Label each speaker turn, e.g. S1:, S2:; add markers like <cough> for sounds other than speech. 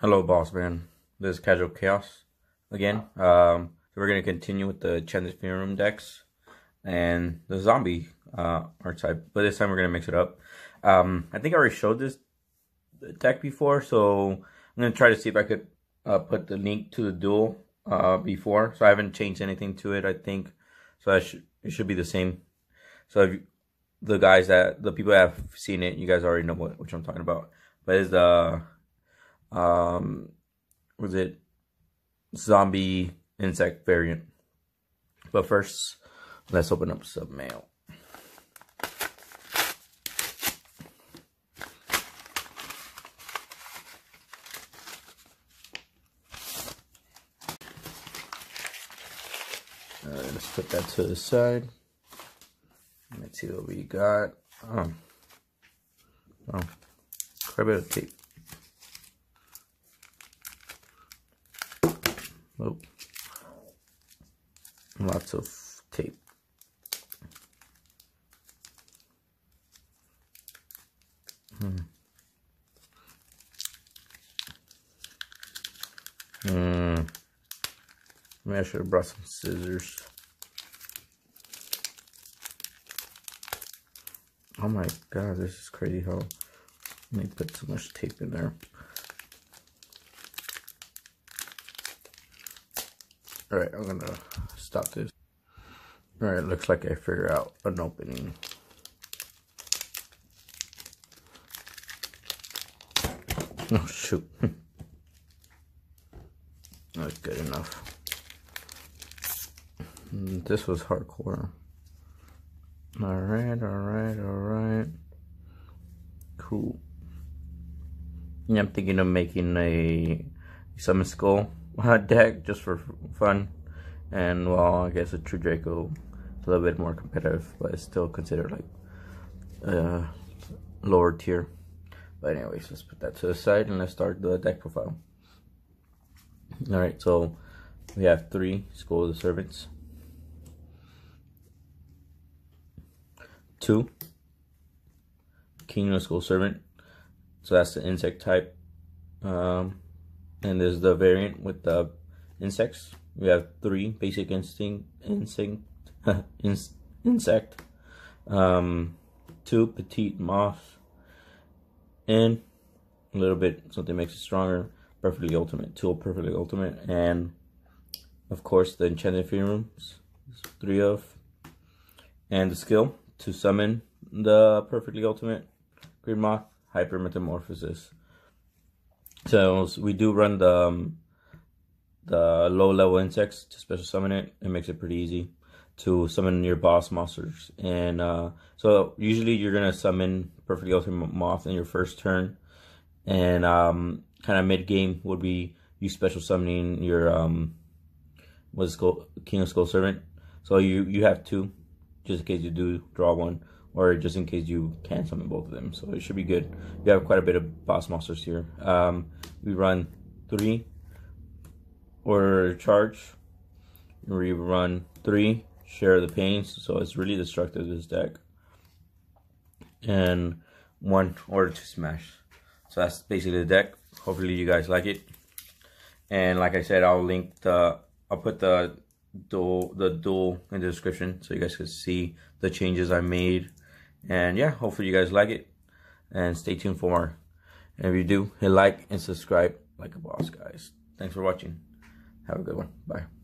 S1: Hello, boss man. This is Casual Chaos again. Um, so we're gonna continue with the Enchanted Room decks and the zombie uh, archetype, but this time we're gonna mix it up. Um, I think I already showed this deck before, so I'm gonna try to see if I could uh, put the link to the duel uh, before. So I haven't changed anything to it. I think so. I should it should be the same. So if you, the guys that the people that have seen it, you guys already know what which I'm talking about. But it's the um, was it zombie insect variant. But first, let's open up some mail. Let's put that to the side. Let's see what we got. Oh, oh, quite a bit of tape. Oh, lots of tape. Hmm. Hmm. Maybe I should have brought some scissors. Oh my god, this is crazy how they put so much tape in there. Alright, I'm gonna stop this. Alright, looks like I figured out an opening. Oh shoot. <laughs> That's good enough. Mm, this was hardcore. Alright, alright, alright. Cool. Yeah, I'm thinking of making a summon skull deck just for fun. And well, I guess a true Draco is a little bit more competitive, but it's still considered like uh, lower tier. But anyways, let's put that to the side and let's start the deck profile. Alright, so we have three Skull of the Servants. Two, King of Skull Servant. So that's the insect type. Um, and there's the variant with the insects. We have three basic instinct instinct <laughs> insect, um, two Petit Moth, and a little bit something makes it stronger. Perfectly ultimate, tool perfectly ultimate, and of course the enchanted rooms, three of, and the skill to summon the perfectly ultimate Great Moth hyper metamorphosis. So we do run the um, the low level insects to special summon it. It makes it pretty easy to summon your boss monsters. And uh, so usually you're gonna summon perfectly ultimate moth in your first turn, and um, kind of mid game would be you special summoning your um, what's called King of Skull Servant. So you you have two, just in case you do draw one or just in case you can summon both of them. So it should be good. We have quite a bit of boss monsters here. Um, we run three or charge. We run three share the pains. So it's really destructive this deck. And one order to smash. So that's basically the deck. Hopefully you guys like it. And like I said, I'll link the I'll put the duel the duel in the description so you guys can see the changes I made and yeah, hopefully you guys like it. And stay tuned for more. And if you do, hit like and subscribe like a boss, guys. Thanks for watching. Have a good one. Bye.